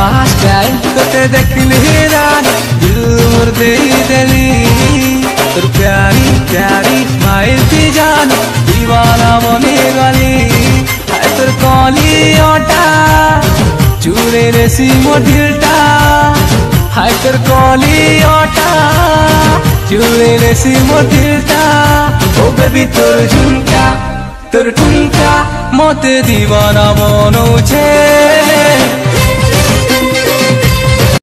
पास जाए देख हैरान दिल मुर्दे दली तोर प्यारी प्यारी माइल थी जान, दीवाना बने गली तोर कली ओटा, चूरे रेसी मोर दिलटा हाय तोर कली ओटा, चूरे रेसी मोर दिलटा ओ बेबी, तोर झुमका, तोर ठुमका, मत दीवाना बन